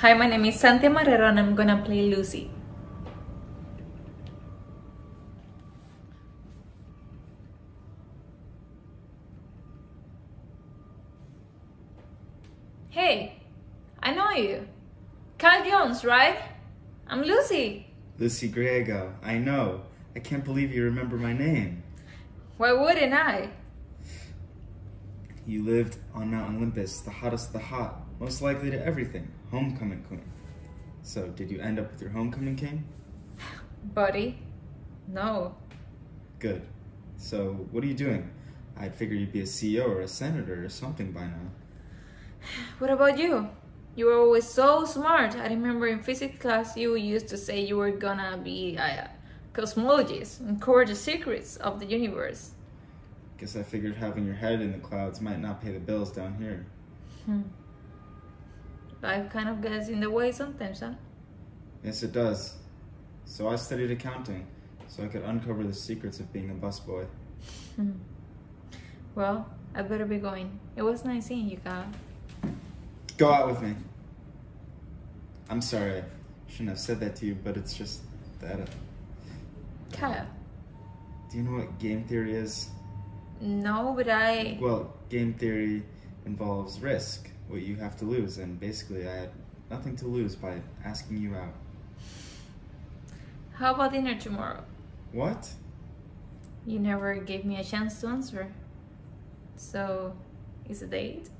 Hi, my name is Zanthia Marrero and I'm gonna play Lucy. Hey, I know you. Kyle Jones, right? I'm Lucy. Lucy Griego, I know. I can't believe you remember my name. Why wouldn't I? You lived on Mount Olympus, the hottest of the hot, most likely to everything, homecoming queen. So, did you end up with your homecoming king? Buddy? No. Good. So, what are you doing? I'd figure you'd be a CEO or a senator or something by now. What about you? You were always so smart. I remember in physics class you used to say you were gonna be uh, a cosmologist and cover the secrets of the universe. Guess I figured having your head in the clouds might not pay the bills down here. Hmm. Life kind of gets in the way sometimes, huh? Yes, it does. So I studied accounting, so I could uncover the secrets of being a busboy. Hmm. Well, I better be going. It was nice seeing you, Kyle. Go out with me. I'm sorry, I shouldn't have said that to you, but it's just that. Uh, Kyle. do you know what game theory is? No, but I. Well, game theory involves risk, what you have to lose, and basically I had nothing to lose by asking you out. How about dinner tomorrow? What? You never gave me a chance to answer. So, is a date?